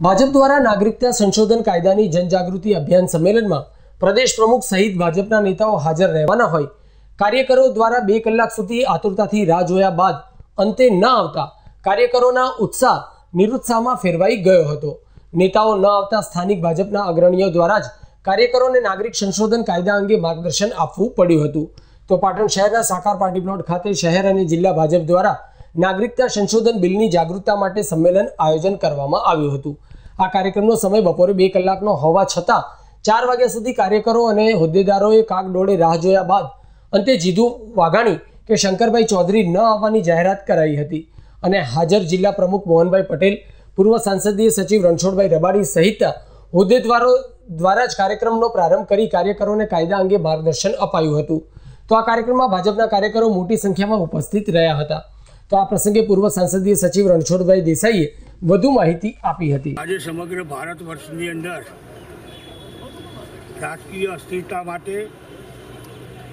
ભાજપ દ્વારા નાગરિકતા સંશોધન કાયદાની જનજાગૃતિ અભિયાન સંમેલનમાં પ્રદેશ પ્રમુખ સહિત ભાજપના નેતાઓ હાજર રહેવાના હોય. કાર્યકરો દ્વારા બે કલાક સુધી આતુરતાથી રાહ જોયા બાદ અંતે ન આવતા કાર્યકરોના ઉત્સાહ નિરુત્સાહમાં ફેરવાઈ ગયો હતો. નેતાઓ ન આવતા સ્થાનિક ભાજપના અગ્રણીઓ દ્વારા જ કાર્યકરોને નાગરિક સંશોધન કાયદા અંગે માર્ગદર્શન આપવું પડ્યું હતું. તો પાટણ શહેરના સાકાર પાર્ટી પ્લોટ ખાતે શહેર અને જિલ્લા ભાજપ દ્વારા નાગરિકતા સંશોધન બિલની જાગૃતતા માટે સંમેલન આયોજન કરવામાં આવ્યું હતું. આ કાર્યક્રમનો સમય બપોરે બે કલાકનો હોવા છતાં ચાર વાગ્યા સુધી કાર્યકરો અને હોદ્દેદારોએ કાગડોળે રાહ જોયા બાદ અંતે જીધુ વાઘાણી કે શંકરભાઈ ચૌધરી ન આવવાની જાહેરાત કરાઈ હતી. અને હાજર જિલ્લા પ્રમુખ મોહનભાઈ પટેલ, પૂર્વ સાંસદીય સચિવ રણછોડભાઈ રબાડી સહિત હોદ્દેદારો દ્વારા જ કાર્યક્રમનો પ્રારંભ કરી કાર્યકરોને કાયદા અંગે માર્ગદર્શન અપાયું હતું. તો આ કાર્યક્રમમાં ભાજપના કાર્યકરો મોટી સંખ્યામાં ઉપસ્થિત રહ્યા હતા. તો આ પ્રસંગે પૂર્વ સાંસદીય સચિવ રણછોડભાઈ દેસાઈએ વધુ માહિતી આપી હતી. આજે સમગ્ર ભારત વર્ષની અંદર રાજકીય અસ્થિરતા માટે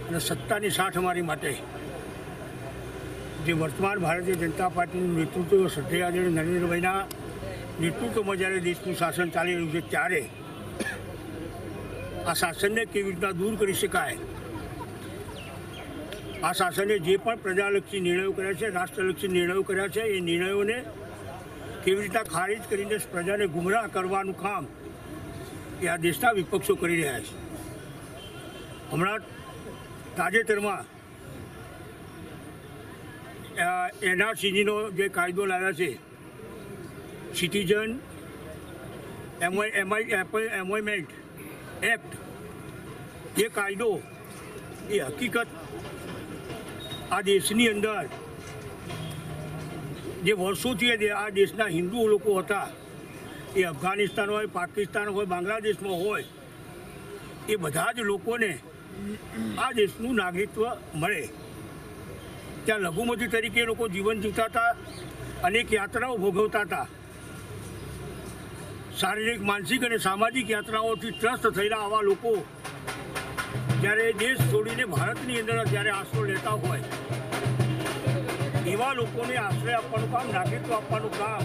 અને સત્તાની સાઠ અમારી માટે જે વર્તમાન ભારતીય જનતા પાર્ટીનું નેતૃત્વ શ્રદ્ધે આદરણીય નરેન્દ્રભાઈના નેતૃત્વમાં જ્યારે દેશનું શાસન ચાલી રહ્યું છે ત્યારે આ શાસનને કેવી રીતના દૂર કરી શકાય? આ શાસને જે પણ પ્રજાલક્ષી નિર્ણયો કર્યા છે, રાષ્ટ્રલક્ષી નિર્ણયો કર્યા છે, એ નિર્ણયોને કેવી રીતના ખારિજ કરીને પ્રજાને ગુમરાહ કરવાનું કામ એ આ દેશના વિપક્ષો કરી રહ્યા છે. હમણાં તાજેતરમાં એનઆરસીજીનો જે કાયદો લાવ્યા છે, સિટીઝન એમોયમેન્ટ એક્ટ, એ કાયદો એ હકીકત આ દેશની અંદર જે વર્ષોથી આ દેશના હિન્દુ લોકો હતા, એ અફઘાનિસ્તાન હોય, પાકિસ્તાન હોય, બાંગ્લાદેશમાં હોય, એ બધા જ લોકોને આ દેશનું નાગરિકત્વ મળે. ત્યાં લઘુમતી તરીકે લોકો જીવન જીવતા હતા, અનેક યાત્રાઓ ભોગવતા હતા. શારીરિક, માનસિક અને સામાજિક યાત્રાઓથી ત્રસ્ત થયેલા આવા લોકો જ્યારે દેશ છોડીને ભારતની અંદર જ્યારે આશરો લેતા હોય એવા લોકોને આશ્રય આપવાનું કામ, નાગરિકત્વ આપવાનું કામ.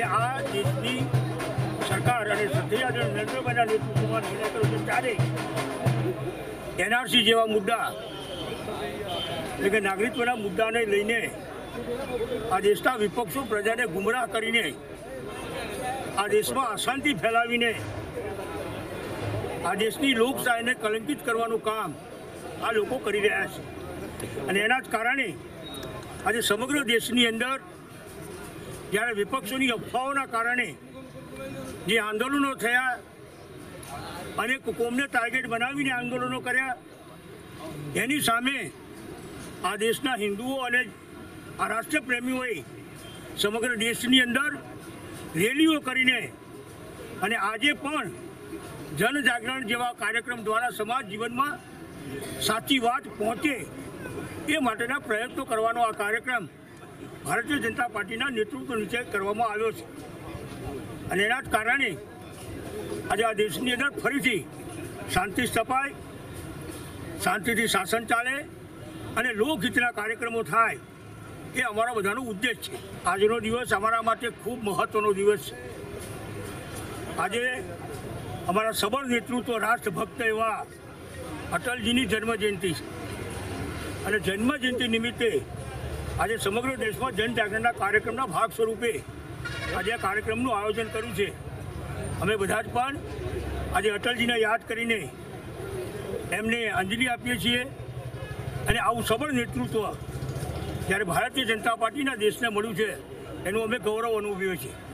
એ આ દેશની સરકાર અને સત્યાગ્રહ નરેન્દ્રભાઈના નેતૃત્વમાં નિર્ણય કર્યો છે ત્યારે એનઆરસી જેવા મુદ્દા, એટલે કે નાગરિકત્વના મુદ્દાને લઈને આ દેશના વિપક્ષો પ્રજાને ગુમરાહ કરીને આ દેશમાં અશાંતિ ફેલાવીને આ દેશની લોકશાહીને કલંકિત કરવાનું કામ આ લોકો કરી રહ્યા છે. અને એના જ કારણે આજે સમગ્ર દેશની અંદર જ્યારે વિપક્ષોની અફવાઓના કારણે જે આંદોલનો થયા અને કોમને ટાર્ગેટ બનાવીને આંદોલનો કર્યા, એની સામે આ દેશના હિન્દુઓ અને આ રાષ્ટ્રપ્રેમીઓએ સમગ્ર દેશની અંદર રેલીઓ કરીને અને આજે પણ જનજાગરણ જેવા કાર્યક્રમ દ્વારા સમાજ જીવનમાં સાચી વાત પહોંચે એ માટેના પ્રયત્નો કરવાનો આ કાર્યક્રમ ભારતીય જનતા પાર્ટીના નેતૃત્વ નીચે કરવામાં આવ્યો છે. અને એના જ કારણે આજે આ દેશની અંદર ફરીથી શાંતિ સ્થપાય, શાંતિથી શાસન ચાલે અને લોકહિતના કાર્યક્રમો થાય એ અમારા બધાનો ઉદ્દેશ છે. આજનો દિવસ અમારા માટે ખૂબ મહત્ત્વનો દિવસ છે. આજે અમારા સબળ નેતૃત્વ રાષ્ટ્રભક્ત એવા અટલજીની જન્મજયંતિ છે. અને જન્મજયંતિ નિમિત્તે આજે સમગ્ર દેશમાં જનજાગરણના કાર્યક્રમના ભાગ સ્વરૂપે આજે આ કાર્યક્રમનું આયોજન કર્યું છે. અમે બધા જ પણ આજે અટલજીને યાદ કરીને એમને અંજલિ આપીએ છીએ અને આવું સબળ નેતૃત્વ જ્યારે ભારતીય જનતા પાર્ટીના દેશને મળ્યું છે, એનું અમે ગૌરવ અનુભવીએ છીએ.